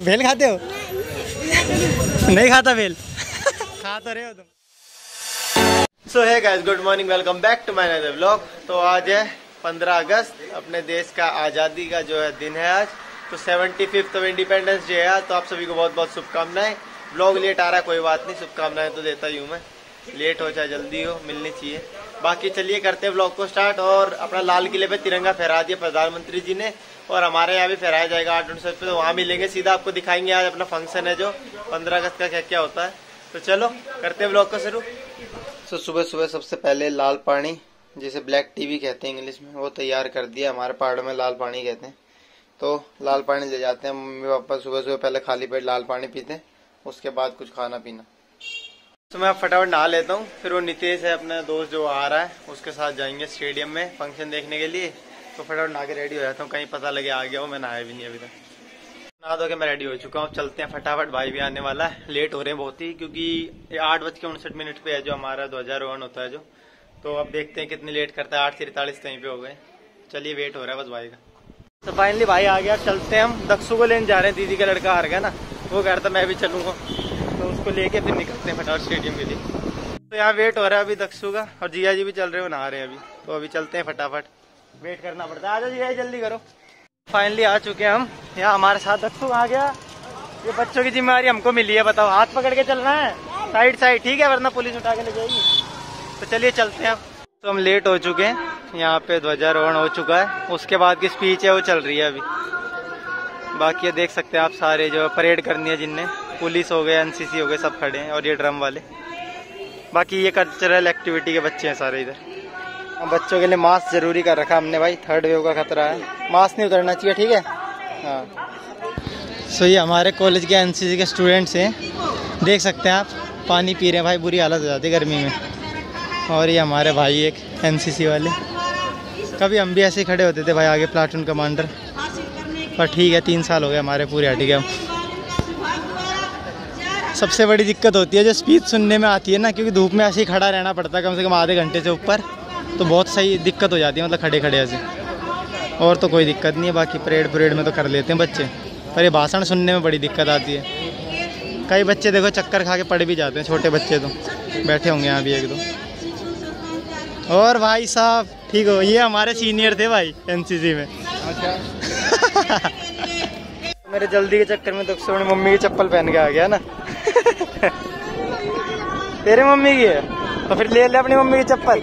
भेल खाते हो? नहीं खाता भेल खा तो रहे हो तुम। So hi guys good morning welcome back to my another vlog तो आज है 15 अगस्त, अपने देश का आज़ादी का जो है दिन है आज। तो seventy fifth of independence day है तो आप सभी को बहुत बहुत शुभकामनाएँ। व्लॉग लेट आ रहा है, कोई बात नहीं, शुभकामनाएँ तो देता ही हूँ मैं। लेट हो चाहे जल्दी हो, मिलनी चाहिए। बाकी चलिए करते हैं व्लॉग को स्टार्ट और अपना लाल किले पे तिरंगा फहरा दिया प्रधानमंत्री जी ने और हमारे यहाँ भी फहराया जाएगा आठ उनसठ पे तो वहाँ मिलेंगे, सीधा आपको दिखाएँगे आज अपना फ़ंक्शन है जो, पंद्रह अगस्त का क्या क्या होता है। तो चलो, करते हैं ब्लॉग को शुरू। तो सुबह सुबह सबसे पहले लाल पानी, जिसे ब्लैक टी भी कहते हैं इंग्लिश में, वो तैयार कर दिया हमारे पहाड़ों में लाल पानी कहते हैं। तो लाल पानी ले जाते हैं, मम्मी पापा सुबह सुबह पहले खाली पेट लाल पानी पीते हैं, उसके बाद कुछ खाना पीना। तो मैं फटाफट नहा लेता हूँ। फिर वो नितेश है अपना दोस्त जो आ रहा है, उसके साथ जाएँगे स्टेडियम में फ़ंक्शन देखने के लिए। तो फटाफट नहा के रेडी हो जाता हूँ। कहीं पता लगे आ गया हो, मैं नहाया भी नहीं अभी तक। नहा धो के मैं रेडी हो चुका हूँ। चलते हैं फटाफट, भाई भी आने वाला है। लेट हो रहे हैं बहुत ही, क्योंकि आठ बज के उनसठ मिनट पे है जो हमारा ध्वजारोहण होता है जो। तो अब देखते हैं कितनी लेट करता है। आठ तिरतालीस कहीं पे हो गए। चलिए वेट हो रहा है बस भाई का। तो फाइनली भाई आ गया। चलते हैं हम। दक्षु को लेने जा रहे हैं। दीदी का लड़का हार गया ना। वो कह रहा था, मैं भी चलूँगा। तो उसको लेके फिर निकलते हैं फटाफट स्टेडियम के लिए। तो यहाँ वेट हो रहा है अभी दक्षु का, और जिया जी भी चल रहे हो नहा रहे हैं अभी। तो अभी चलते हैं फटाफट। वेट करना पड़ता है। आ जाओ जिया जल्दी करो। फाइनली आ चुके हैं हम। यहाँ हमारे साथ दक्षु आ गया। ये बच्चों की जिम्मेवारी हमको मिली है, बताओ। हाथ पकड़ के चलना है? साइड साइड ठीक है, वरना पुलिस उठा के ले जाएगी। तो चलिए चलते हैं तो हम लेट हो चुके हैं। यहाँ पे ध्वजारोहण हो चुका है। उसके बाद की स्पीच है, वो चल रही है अभी। बाकी ये देख सकते हैं आप सारे जो परेड करनी है जिनने। पुलिस हो गए एनसीसी हो गए, सब खड़े हैं और ये ड्रम वाले। बाकी ये कल्चरल एक्टिविटी के बच्चे हैं सारे इधर। बच्चों के लिए मास्क ज़रूरी कर रखा हमने भाई थर्ड वेव का खतरा है। मास्क नहीं उतरना चाहिए, ठीक है? हाँ। सो ये हमारे कॉलेज के एनसीसी के स्टूडेंट्स हैं। देख सकते हैं आप, पानी पी रहे हैं भाई, बुरी हालत हो जाती है गर्मी में। और ये हमारे भाई एक एनसीसी वाले। कभी हम भी ऐसे ही खड़े होते थे भाई, आगे प्लाटून कमांडर पर ठीक है, तीन साल हो गए हमारे पूरे हटी हम। सबसे बड़ी दिक्कत होती है जो स्पीच सुनने में आती है ना क्योंकि धूप में ऐसे ही खड़ा रहना पड़ता है कम से कम आधे घंटे से ऊपर तो बहुत सही दिक्कत हो जाती है मतलब खड़े खड़े ऐसे। और तो कोई दिक्कत नहीं है बाकी परेड परेड में तो कर लेते हैं बच्चे। पर ये भाषण सुनने में बड़ी दिक्कत आती है। कई बच्चे देखो चक्कर खा के पढ़ भी जाते हैं छोटे बच्चे तो बैठे होंगे यहाँ भी एक दो। और भाई साहब ठीक हो ये हमारे सीनियर थे भाई एनसीसी में। मेरे जल्दी के चक्कर में तो सोनी मम्मी की चप्पल पहन के आ गया ना। तेरे मम्मी की है? तो फिर ले ले अपनी मम्मी की चप्पल।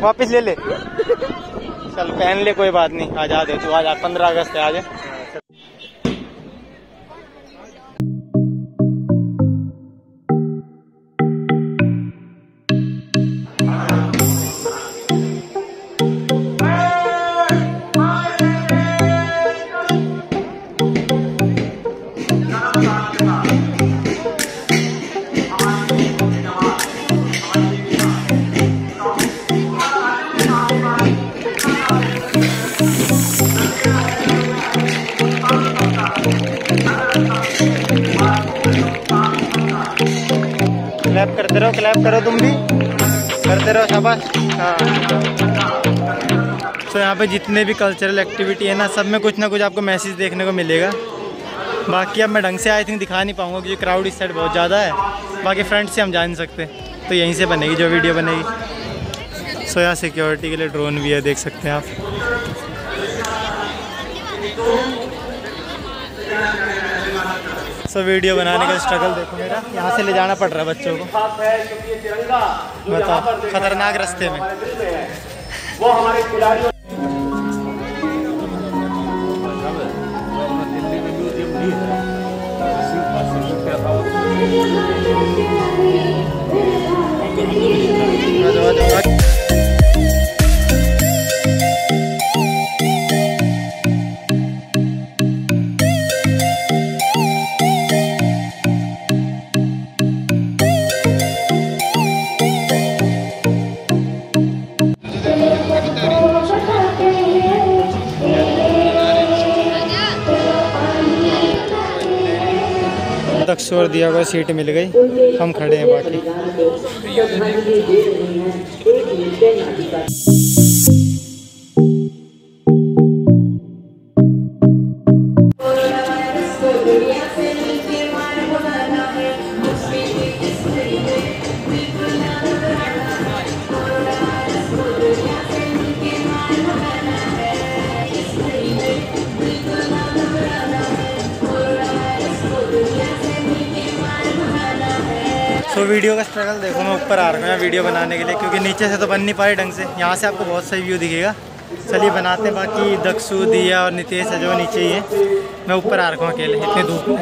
वापस ले ले। चल, पहन ले, कोई बात नहीं। आज़ाद है तू आज पंद्रह अगस्त है, आज। करते रहो क्लैप करो तुम भी। करते रहो शाबाश। हाँ। तो यहाँ पे जितने भी कल्चरल एक्टिविटी है ना, सब में कुछ ना कुछ आपको मैसेज देखने को मिलेगा। बाकी अब मैं ढंग से आई थिंक दिखा नहीं पाऊँगा क्योंकि क्राउड इस साइड बहुत ज़्यादा है। बाकी फ्रंट से हम जा नहीं सकते। तो यहीं से बनेगी जो वीडियो बनेगी। सो यहाँ सिक्योरिटी के लिए ड्रोन भी है, देख सकते हैं आप। सो वीडियो बनाने का स्ट्रगल देखो मेरा। यहाँ से ले जाना पड़ रहा है बच्चों को। बताओ खतरनाक रास्ते में। वो हमारे खिलाड़ियों दक्ष और दिया हुआ सीट मिल गई। हम खड़े हैं बाकी। सो वीडियो का स्ट्रगल देखो मैं ऊपर आ रहा हूँ वीडियो बनाने के लिए, क्योंकि नीचे से तो बन नहीं पाई ढंग से। यहाँ से आपको बहुत सही व्यू दिखेगा। चलिए बनाते हैं, बाकी दक्षु, दिया और नितेश है जो नीचे ही है। मैं ऊपर आ रखा हूँ अकेले, इतनी धूप में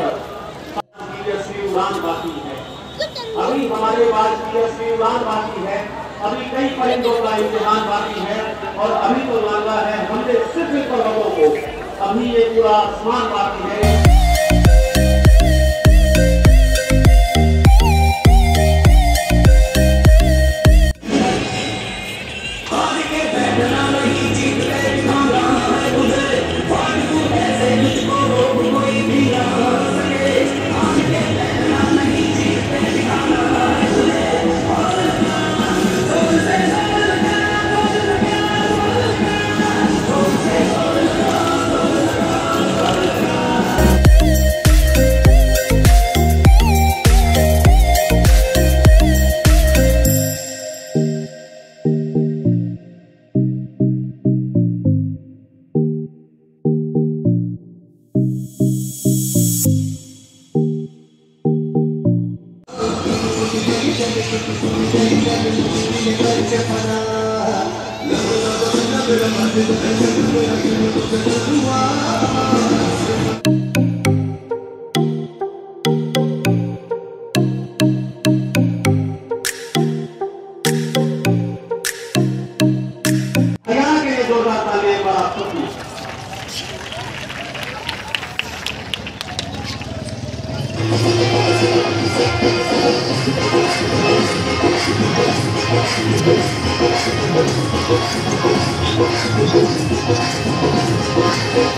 अभी कई परिंदों का इम्तिहान बाकी है, और अभी तो लगा है, हमने सिर्फ़ पर्वतों को। अभी ये पूरा आसमान बाकी है। सो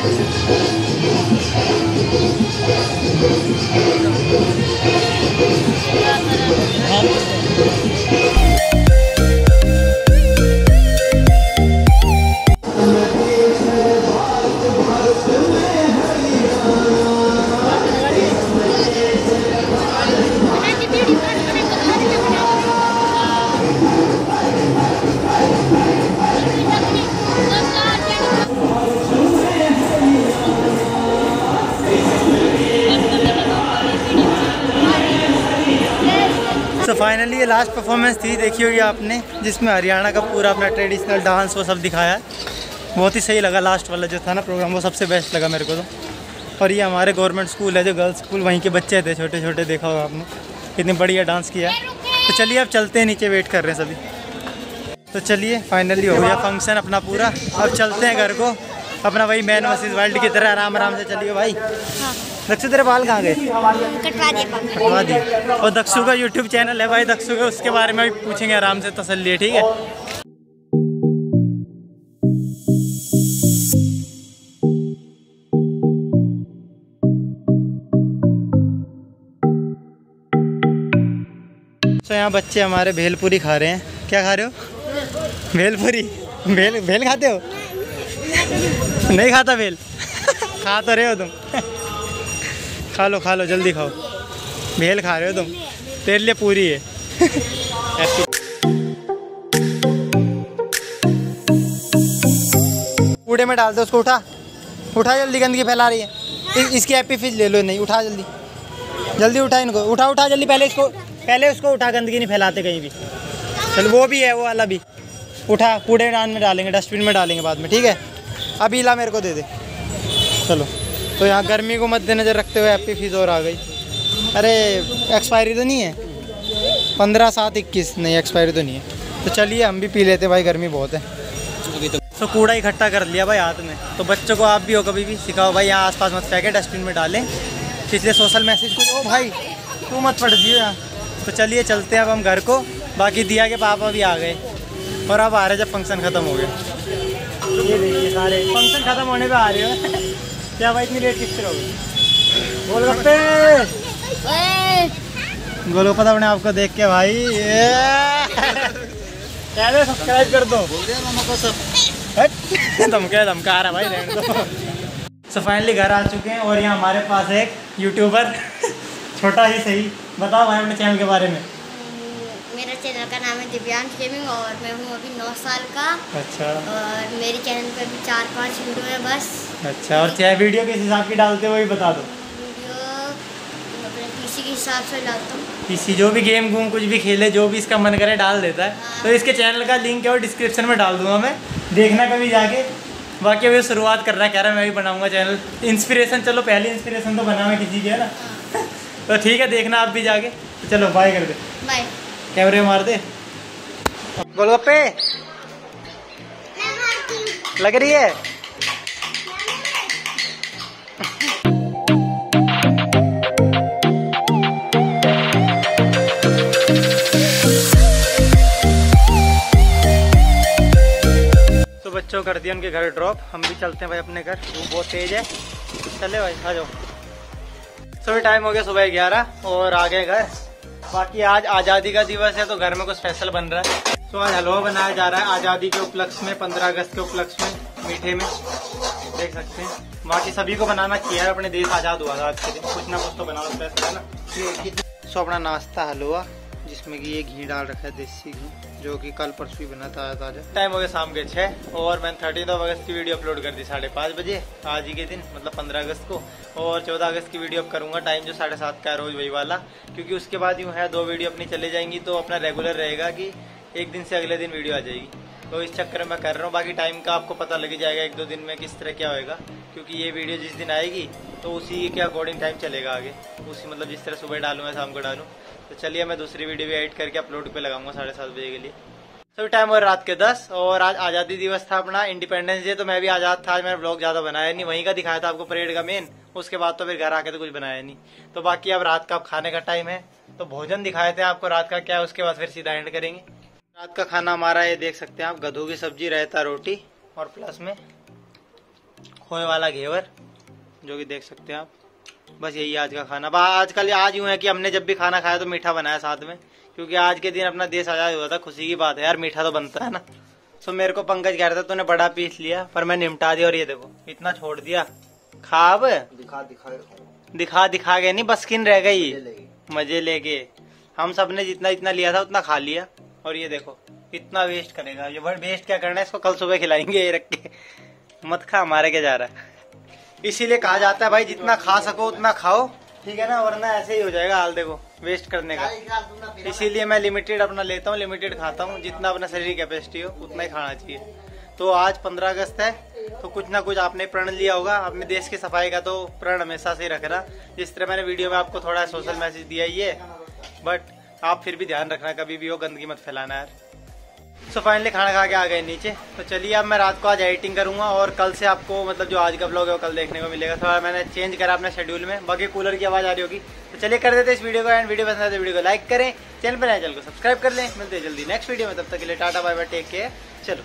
लास्ट परफॉर्मेंस थी, देखी होगी आपने, जिसमें हरियाणा का पूरा अपना ट्रेडिशनल डांस वो सब दिखाया। बहुत ही सही लगा लास्ट वाला जो था ना प्रोग्राम वो सबसे बेस्ट लगा मेरे को तो। और ये हमारे गवर्नमेंट स्कूल है, जो गर्ल्स स्कूल वहीं के बच्चे थे छोटे छोटे देखा होगा आपने। कितने बढ़िया डांस किया। तो चलिए अब चलते हैं, नीचे वेट कर रहे हैं सभी। तो चलिए फाइनली हो गया फ़ंक्शन अपना पूरा। अब चलते हैं घर को। अपना वही मैन वर्सेस वर्ल्ड की तरह आराम आराम से चलिए भाई। दक्षु तेरे बाल कहाँ गए? कटवा दिए और दक्षु का यूट्यूब चैनल है भाई। दक्षु का उसके बारे में भी पूछेंगे आराम से तसल्ली ठीक है? तो यहाँ बच्चे हमारे भेलपुरी खा रहे हैं। क्या खा रहे हो? भेलपुरी। भेल भेल खाते हो? नहीं खाता भेल? खा तो रहे हो तुम। खा लो खा लो जल्दी खाओ। भेल खा रहे हो तुम। तेरे लिए पूरी है। कूड़े में डाल दो उसको उठा। उठा जल्दी गंदगी फैला रही है। इस, इसकी हैप्पी फिज ले लो नहीं उठा जल्दी। जल्दी उठा इनको। उठा उठा जल्दी पहले इसको पहले उसको उठा गंदगी नहीं फैलाते कहीं भी। चल वो भी है वो वाला भी। उठा कूड़े में डालेंगे डस्टबिन में डालेंगे बाद में ठीक है? अभी ला मेरे को दे दे। चलो। तो यहाँ गर्मी को मद्देनज़र रखते हुए हैप्पी फ़ीस और आ गई। अरे एक्सपायरी तो नहीं है। पंद्रह सात इक्कीस, नहीं एक्सपायरी तो नहीं है। तो चलिए, हम भी पी लेते भाई, गर्मी बहुत है। तो कूड़ा इकट्ठा कर लिया भाई हाथ में। तो बच्चों को आप भी हो कभी भी, सिखाओ भाई, यहाँ आसपास मत फेंके डस्टबिन में डालें। पिछले सोशल मैसेज को, ओ भाई तू मत पढ़ दियो यहाँ? तो चलिए, चलते हैं अब हम घर को। बाकी दिया के पापा भी आ गए। और अब आ रहे जब फ़ंक्शन ख़त्म हो गया। ये देखिए सारे। फ़ंक्शन ख़त्म होने पर आ रहे हो। क्या भाई इतनी लेट किस तरह गोलगप्पे गोलगप्पा अपने आपको देख के भाई ये। कहते सब्सक्राइब कर दो। धमका धमका रहा भाई रहने दो। सो फाइनली घर आ चुके हैं और यहाँ हमारे पास एक यूट्यूबर छोटा ही सही। बताओ भाई अपने चैनल के बारे में। मेरा चैनल का नाम है दिव्यांश गेमिंग और मैं हूँ अभी नौ साल का। अच्छा। और मेरे चैनल पे भी चार पाँच वीडियो है बस। अच्छा और चाहे वीडियो किस हिसाब की डालते हो वही बता दो। वीडियो अपने पीसी के हिसाब से डालता हूँ। किसी जो भी गेम गूम कुछ भी खेले जो भी इसका मन करे डाल देता है। हाँ। तो इसके चैनल का लिंक है और डिस्क्रिप्शन में डाल दूँगा मैं। देखना कभी जाके। बाकी अभी शुरुआत कर रहा है कह रहा है मैं भी बनाऊँगा चैनल। इंस्पिरेशन चलो पहली इंस्पिरेशन तो बना मैं किसी की है ना। तो ठीक है देखना आप भी जाके। तो चलो बाय कर दे। बाय कैमरे मार दे गोलगप्पे लग रही है? तो बच्चों, कर दिया उनके घर ड्रॉप हम भी चलते हैं भाई अपने घर। धूप बहुत तेज है। चले भाई, आ जाओ। सुबह टाइम हो गया सुबह ग्यारह और आ गए घर। बाकी आज आज़ादी का दिवस है तो घर में कुछ स्पेशल बन रहा है। तो आज हलवा बनाया जा रहा है, आज़ादी के उपलक्ष्य में, पंद्रह अगस्त के उपलक्ष्य में, मीठे में। देख सकते हैं। बाकी सभी को बनाना किया अपने देश आज़ाद हुआ था आज के दिन। कुछ ना कुछ तो बनाना स्पेशल है ना। सो अपना नाश्ता, हलवा। जिसमें कि ये घी डाल रखा है देसी घी, जो कि कल परसों ही बना ताज़ा ताज़ा। टाइम हो गया शाम के छः और मैंने थर्टीन अगस्त की वीडियो अपलोड कर दी साढ़े पाँच बजे, आज ही के दिन मतलब पंद्रह अगस्त को। और चौदह अगस्त की वीडियो अब करूँगा टाइम जो साढ़े सात का है रोज वही वाला, क्योंकि उसके बाद यूँ है, दो वीडियो अपनी चले जाएँगी तो अपना रेगुलर रहेगा कि एक दिन से अगले दिन वीडियो आ जाएगी। तो इस चक्कर में कर रहा हूँ, बाकी टाइम का आपको पता लग जाएगा, एक दो दिन में किस तरह क्या होएगा। क्योंकि ये वीडियो जिस दिन आएगी तो उसी के अकॉर्डिंग टाइम चलेगा आगे। उसी मतलब जिस तरह सुबह डालूँ शाम को डालूँ। तो चलिए मैं दूसरी वीडियो भी एडिट करके अपलोड पे लगाऊँगा साढ़े सात बजे के लिए। सभी टाइम और रात के दस, और आज आज़ादी दिवस था अपना इंडिपेंडेंस डे तो मैं भी आज़ाद था। आज मैंने ब्लॉग ज़्यादा बनाया नहीं, वहीं का दिखाया था आपको परेड का मेन उसके बाद तो फिर घर आके तो कुछ बनाया नहीं। तो बाकी अब रात का अब खाने का टाइम है। तो भोजन दिखाए थे आपको रात का, क्या है उसके बाद फिर सीधा एंड करेंगे। रात का खाना हमारा, ये देख सकते हैं आप, गधों की सब्ज़ी रहता रोटी, और प्लस में खोए वाला घेवर जो कि देख सकते हैं आप। बस यही आज का खाना। आजकल आज यूँ है कि हमने जब भी खाना खाया तो मीठा बनाया साथ में क्योंकि आज के दिन अपना देश आज़ाद हुआ था। खुशी की बात है यार मीठा तो बनता है ना। सो मेरे को पंकज कह रहा था तूने बड़ा पीस लिया पर मैं निपटा दिया और ये देखो इतना छोड़ दिया। खा अब दिखा दिखा दिखा दिखा के नहीं बस्किन रह गई। मज़े लेके। हम सबने जितना जितना लिया था उतना खा लिया। और ये देखो इतना वेस्ट करेगा। ये वेस्ट क्या करना है इसको कल सुबह खिलाएँगे ये रख के। मत खा हमारे के जा रहा है। इसीलिए कहा जाता है भाई जितना खा सको उतना खाओ ठीक है ना? वरना ऐसे ही हो जाएगा हाल देखो वेस्ट करने का। इसीलिए मैं लिमिटेड अपना लेता हूँ लिमिटेड खाता हूँ जितना अपना शरीर की कैपेसिटी हो उतना ही खाना चाहिए। तो आज पंद्रह अगस्त है तो कुछ ना कुछ आपने प्रण लिया होगा। अपने देश की सफ़ाई का तो प्रण हमेशा से ही रखना। जिस तरह मैंने वीडियो में आपको थोड़ा सोशल मैसेज दिया ही है। बट आप फिर भी ध्यान रखना कभी भी हो गंदगी मत फैलाना यार। सो फाइनली खाना खा के आ गए नीचे। तो चलिए, अब मैं रात को आज एडिटिंग करूँगा और कल से आपको मतलब जो आज का ब्लॉग है, वो कल देखने को मिलेगा। थोड़ा मैंने चेंज करा अपने शेड्यूल में। बाकी कूलर की आवाज़ आ रही होगी। तो चलिए, कर देते इस वीडियो को एंड वीडियो पसंद आए तो वीडियो को लाइक करें। चैनल पर नए चैनल को सब्सक्राइब कर लें। मिलते हैं जल्दी नेक्स्ट वीडियो में। तब तक के लिए tata bye bye take care चलो।